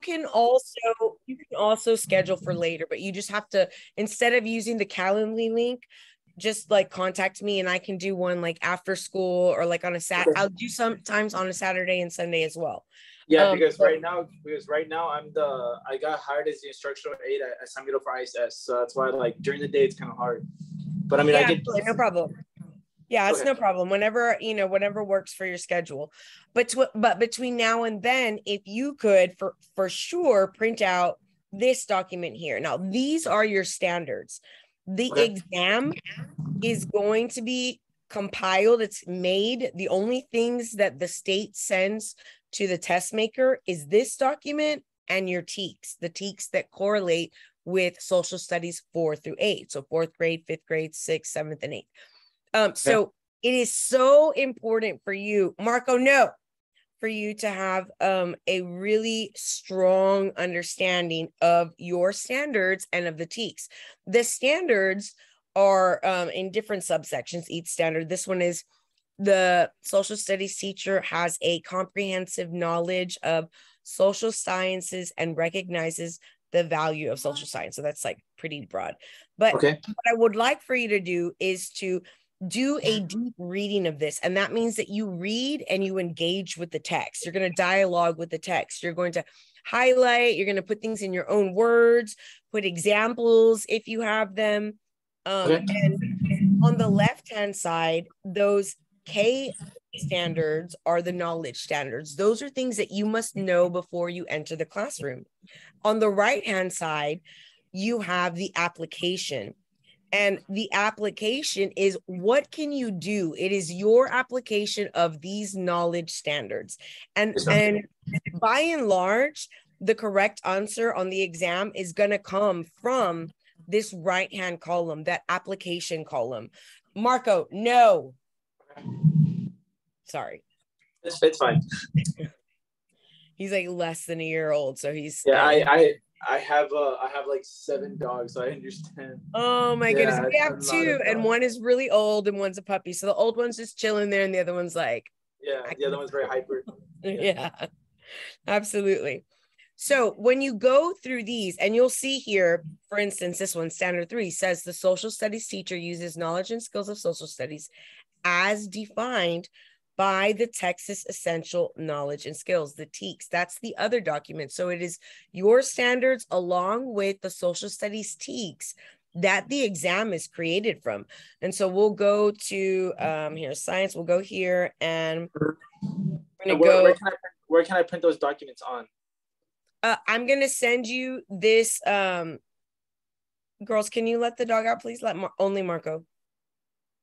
can also you can also schedule for later, but you just have to instead of using the Calendly link, just like contact me and I can do one like after school or like on a sat. I'll do sometimes on a Saturday and Sunday as well. Yeah, um, because right now, because right now I'm the I got hired as the instructional aide at, at San Miguel for ISS, so that's why like during the day it's kind of hard. But I mean, yeah, I get no problem. Yeah, it's no problem. Whenever you know, whatever works for your schedule. But to, but between now and then, if you could for for sure print out this document here. Now, these are your standards. The okay. exam is going to be compiled. It's made. The only things that the state sends to the test maker is this document and your TEKS, the TEKS that correlate with social studies four through eight. So fourth grade, fifth grade, sixth, seventh, and eighth. Um, so it is so important for you, Marco, no, for you to have um, a really strong understanding of your standards and of the TEKS. The standards are um, in different subsections, each standard. This one is the social studies teacher has a comprehensive knowledge of social sciences and recognizes the value of social science. So that's like pretty broad. But okay. what I would like for you to do is to do a deep reading of this. And that means that you read and you engage with the text. You're going to dialogue with the text. You're going to highlight, you're going to put things in your own words, put examples if you have them. Um, okay. And on the left hand side, those K standards are the knowledge standards. Those are things that you must know before you enter the classroom. On the right hand side, you have the application. And the application is what can you do? It is your application of these knowledge standards. And, and by and large, the correct answer on the exam is going to come from this right hand column, that application column. Marco, no, Sorry. It's, it's fine. he's like less than a year old, so he's yeah. I I I have uh I have like seven dogs, so I understand. Oh my yeah, goodness, we have two, and one is really old, and one's a puppy. So the old one's just chilling there, and the other one's like yeah, the other one's very hyper. yeah, absolutely. So when you go through these, and you'll see here, for instance, this one, standard three, says the social studies teacher uses knowledge and skills of social studies as defined by the Texas Essential Knowledge and Skills, the TEKS. That's the other document. So it is your standards along with the social studies TEKS that the exam is created from. And so we'll go to um here science, we'll go here and we're gonna where, go. Where can, I, where can I print those documents on? Uh, I'm gonna send you this. Um, girls, can you let the dog out, please? Let Mar- only Marco.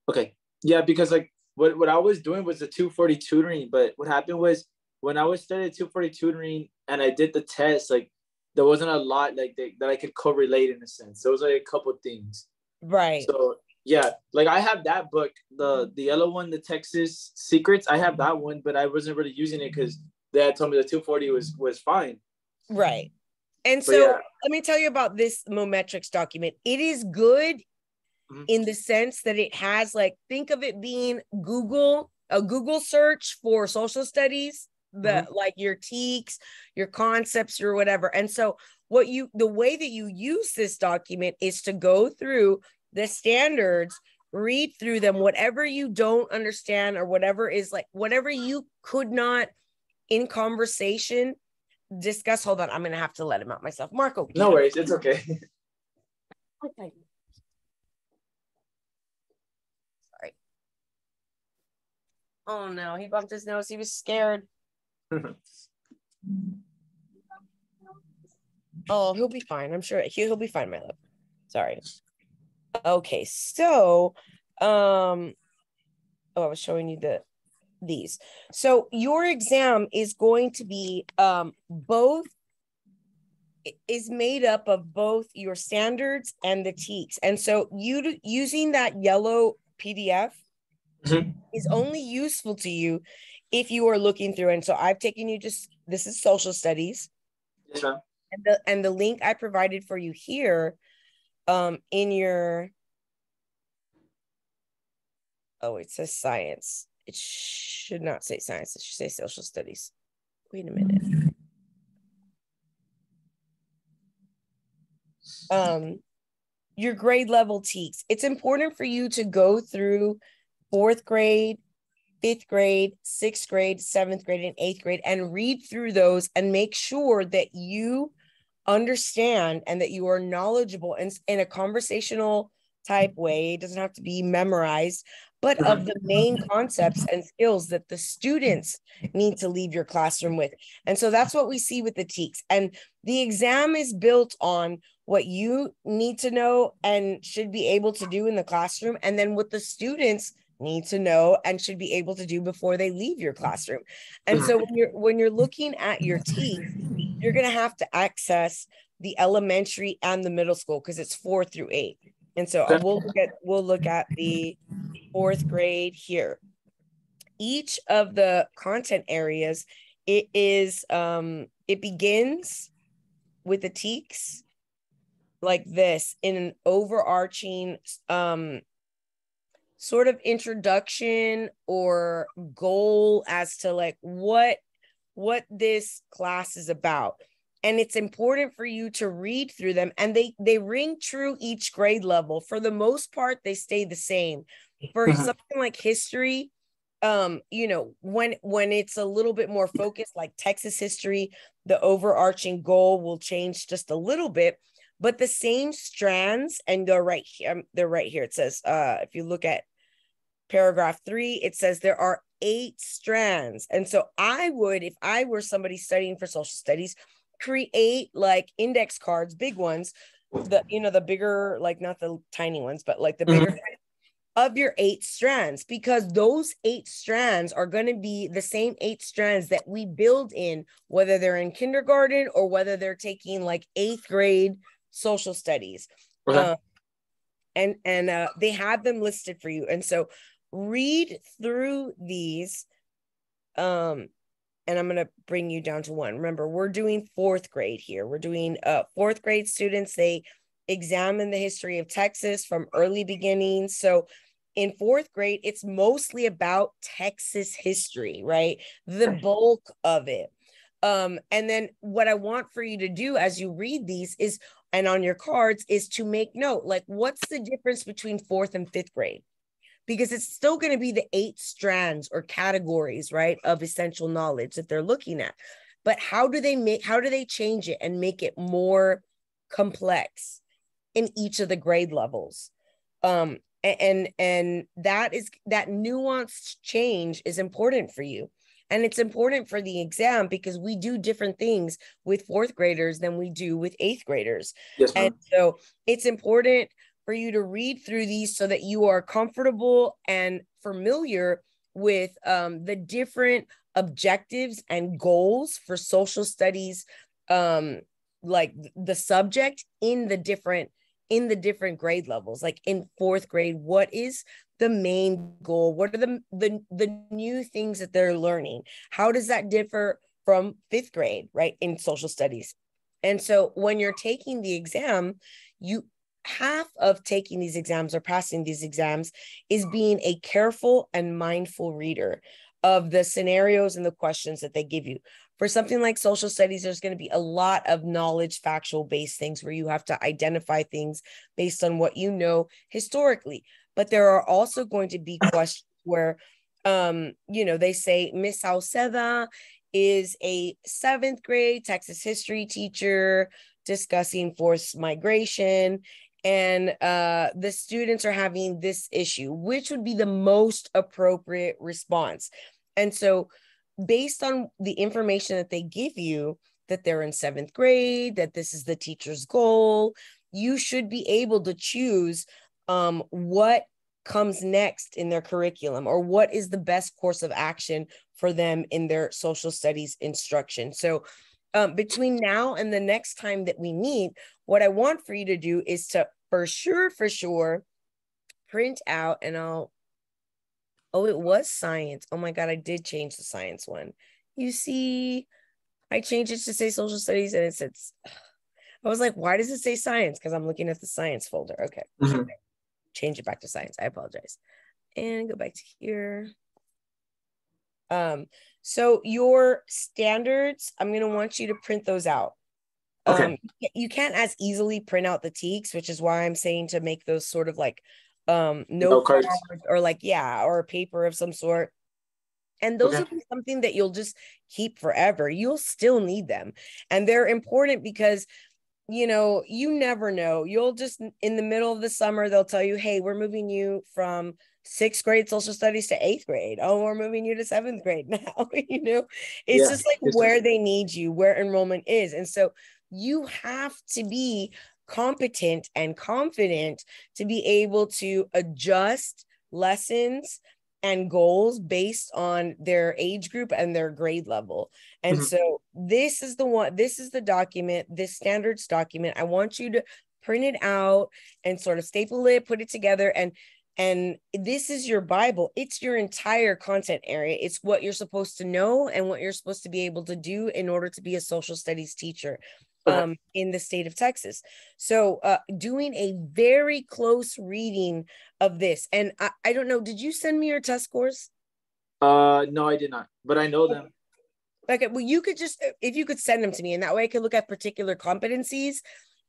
Okay. Yeah, because like what, what I was doing was the 240 tutoring, but what happened was when I was studying 240 tutoring and I did the test, like there wasn't a lot like they, that I could correlate in a sense. There was like a couple things. Right. So yeah, like I have that book, the mm-hmm. the yellow one, the TExES Secrets. I have that one, but I wasn't really using it because they had told me the 240 was was fine. Right. And so yeah. let me tell you about this Mometrix document. It is good mm-hmm. in the sense that it has like think of it being Google a Google search for social studies, the mm-hmm. like your TEKS, your concepts, or whatever. And so what you the way that you use this document is to go through the standards read through them whatever you don't understand or whatever is like whatever you could not in conversation discuss hold on i'm gonna have to let him out myself marco no worries it's okay okay Oh no, he bumped his nose. He was scared. oh, he'll be fine. I'm sure he'll be fine, my love. Sorry. Okay, so um oh, I was showing you the these. So your exam is going to be um both is made up of both your standards and the TEKS. And so you using that yellow PDF mm-hmm. is only useful to you if you are looking through. And so I've taken you just this is social studies. Yes, ma'am. And the and the link I provided for you here um in your oh it says science. It should not say science, it should say social studies. Wait a minute. um, your grade level TEKS. It's important for you to go through fourth grade, fifth grade, sixth grade, seventh grade, and eighth grade and read through those and make sure that you understand and that you are knowledgeable in, in a conversational type way. It doesn't have to be memorized, but of the main concepts and skills that the students need to leave your classroom with. And so that's what we see with the TEKS. And the exam is built on what you need to know and should be able to do in the classroom, and then what the students need to know and should be able to do before they leave your classroom. And so when you're when you're looking at your TEKS, you're going to have to access the elementary and the middle school because it's 4 through 8. And so we'll look at we'll look at the 4th grade here. Each of the content areas it is um it begins with the TEKS like this in an overarching um sort of introduction or goal as to like what what this class is about. And it's important for you to read through them and they they ring true each grade level. For the most part they stay the same. For uh-huh. something like history um you know when when it's a little bit more focused like texas history the overarching goal will change just a little bit but the same strands and they're right here um, they're right here it says uh if you look at paragraph 3 it says there are eight strands and so i would if i were somebody studying for social studies create like index cards big ones the you know the bigger like not the tiny ones but like the mm-hmm. bigger mm-hmm. of your eight strands because those eight strands are going to be the same eight strands that we build in whether they're in kindergarten or whether they're taking like eighth grade social studies. Okay. Um, and and uh, they have them listed for you. And so read through these. Um, and I'm going to bring you down to one. Remember, we're doing fourth grade here. We're doing uh, fourth grade students. They examine the history of Texas from early beginnings. So in fourth grade, it's mostly about Texas history, right? The bulk of it. Um, and then what I want for you to do as you read these is and on your cards is to make note like what's the difference between fourth and fifth grade? Because it's still going to be the eight strands or categories right of essential knowledge that they're looking at. But how do they make how do they change it and make it more complex in each of the grade levels? Um and and that is that nuanced change is important for you and it's important for the exam because we do different things with fourth graders than we do with eighth graders. Yes, and so it's important for you to read through these so that you are comfortable and familiar with um, the different objectives and goals for social studies um, like the subject in the different in the different grade levels like in fourth grade what is the main goal? What are the the, the new things that they're learning? How does that differ from fifth grade right in social studies? And so when you're taking the exam you half of taking these exams or passing these exams is being a careful and mindful reader of the scenarios and the questions that they give you. For something like social studies, there's going to be a lot of knowledge, factual based things where you have to identify things based on what you know historically. But there are also going to be questions where, um, you know, they say Miss Sauceda is a seventh grade Texas history teacher discussing forced migration and uh, the students are having this issue, which would be the most appropriate response. And so based on the information that they give you that they're in seventh grade that this is the teacher's goal you should be able to choose um, what comes next in their curriculum or what is the best course of action for them in their social studies instruction so um, between now and the next time that we meet what i want for you to do is to for sure for sure print out and i'll Oh, it was science. Oh my God, I did change the science one. You see, I changed it to say social studies and it says, I was like, why does it say science? Because I'm looking at the science folder. Okay. Mm-hmm. Change it back to science. I apologize. And go back to here. Um, so your standards, I'm gonna want you to print those out. Okay. Um, you can't as easily print out the TEKS, which is why I'm saying to make those sort of like um no cards or like yeah, or a paper of some sort. And those okay. will be something that you'll just keep forever. You'll still need them. And they're important because you know, you never know. You'll just in the middle of the summer, they'll tell you, hey, we're moving you from sixth grade social studies to eighth grade. Oh, we're moving you to seventh grade now. you know, it's yeah, just like it's where they need you, where enrollment is. And so you have to be competent and confident to be able to adjust lessons and goals based on their age group and their grade level. And mm-hmm. so this is the one, this is the document, this standards document. I want you to print it out and sort of staple it, put it together and and this is your bible it's your entire content area it's what you're supposed to know and what you're supposed to be able to do in order to be a social studies teacher um, in the state of Texas. So, uh, doing a very close reading of this, and I, I don't know, did you send me your test scores? Uh, no, I did not, but I know them. Okay, well, you could just if you could send them to me, and that way I could look at particular competencies,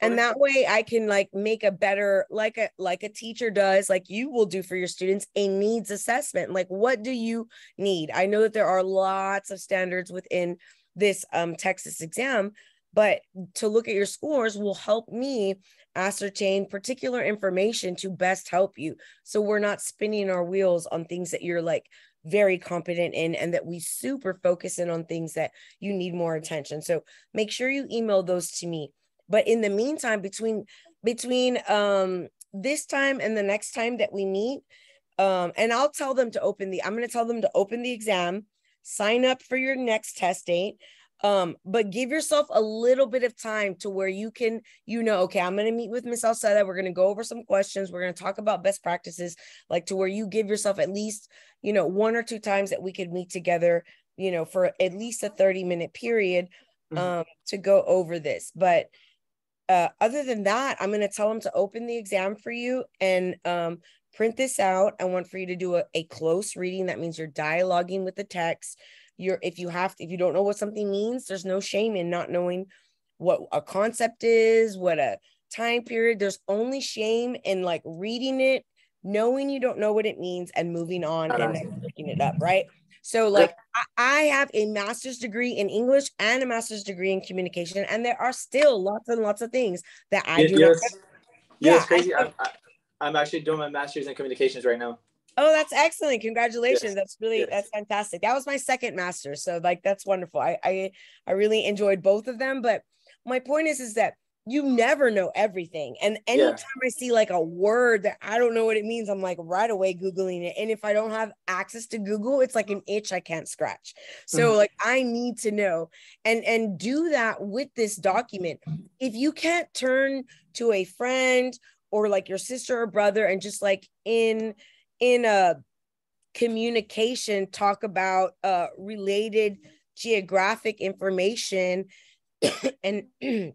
and that way I can like make a better like a like a teacher does, like you will do for your students, a needs assessment. Like, what do you need? I know that there are lots of standards within this um Texas exam, but to look at your scores will help me ascertain particular information to best help you. So we're not spinning our wheels on things that you're like very competent in and that we super focus in on things that you need more attention. So make sure you email those to me. But in the meantime between between um this time and the next time that we meet um and i'll tell them to open the i'm going to tell them to open the exam sign up for your next test date um but give yourself a little bit of time to where you can you know okay i'm going to meet with miss Sauceda we're going to go over some questions we're going to talk about best practices like to where you give yourself at least you know one or two times that we could meet together you know for at least a 30 minute period mm-hmm. um to go over this. But uh other than that i'm going to tell them to open the exam for you and um print this out. I want for you to do a, a close reading. That means you're dialoguing with the text you're if you have to, if you don't know what something means there's no shame in not knowing what a concept is what a time period. There's only shame in like reading it knowing you don't know what it means and moving on and then looking it up right? So like I, I have a master's degree in english and a master's degree in communication and there are still lots and lots of things that i do yes, yes, yeah, crazy. I, I, i'm actually doing my master's in communications right now Oh, that's excellent. Congratulations. Yes. That's really yes. that's fantastic. That was my second master. So like that's wonderful. I, I I really enjoyed both of them. But my point is is that you never know everything. And anytime yeah. I see like a word that I don't know what it means, I'm like right away Googling it. And if I don't have access to Google, it's like an itch I can't scratch. So mm-hmm. like I need to know and and do that with this document. If you can't turn to a friend or like your sister or brother and just like in in a communication talk about uh, related geographic information and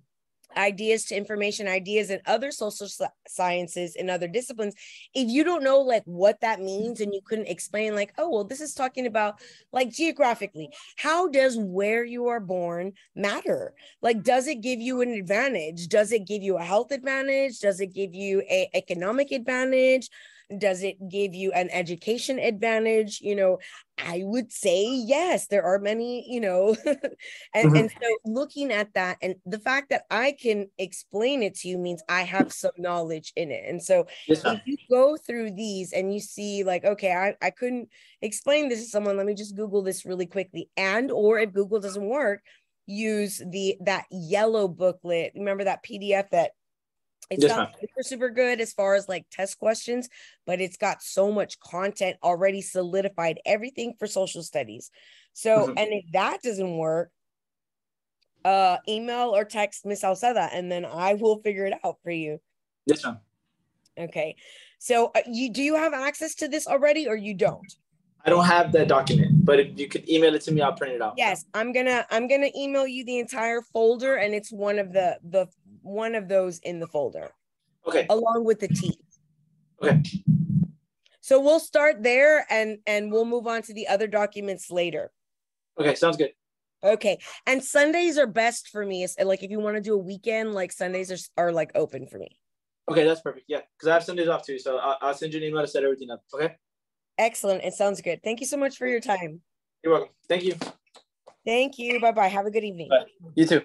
ideas to information ideas and other social sciences and other disciplines. If you don't know like what that means and you couldn't explain like oh well this is talking about like geographically how does where you are born matter? Like does it give you an advantage? Does it give you a health advantage? Does it give you a economic advantage does it give you an education advantage? You know, I would say yes, there are many, you know, and, mm-hmm. and so looking at that and the fact that I can explain it to you means I have some knowledge in it. And so if you go through these and you see like, okay, I, I couldn't explain this to someone, let me just Google this really quickly. And or if Google doesn't work, use the that yellow booklet. Remember that PDF that it's yes, not super, super good as far as like test questions, but it's got so much content already solidified, everything for social studies. So, mm-hmm. and if that doesn't work, uh, email or text Miss Sauceda, and then I will figure it out for you. Yes, ma'am. Okay. So, uh, you do you have access to this already, or you don't? I don't have that document, but if you could email it to me, I'll print it out. Yes, I'm gonna I'm gonna email you the entire folder, and it's one of the the one of those in the folder. Okay. Along with the T. Okay. So we'll start there and and we'll move on to the other documents later. Okay, sounds good. Okay. And Sundays are best for me. It's like if you want to do a weekend, like Sundays are, are like open for me. Okay, that's perfect. Yeah, because I have Sundays off too. So I'll, I'll send you an email to set everything up. Okay. Excellent. It sounds good. Thank you so much for your time. You're welcome. Thank you. Thank you. Bye bye. Have a good evening. Bye. You too.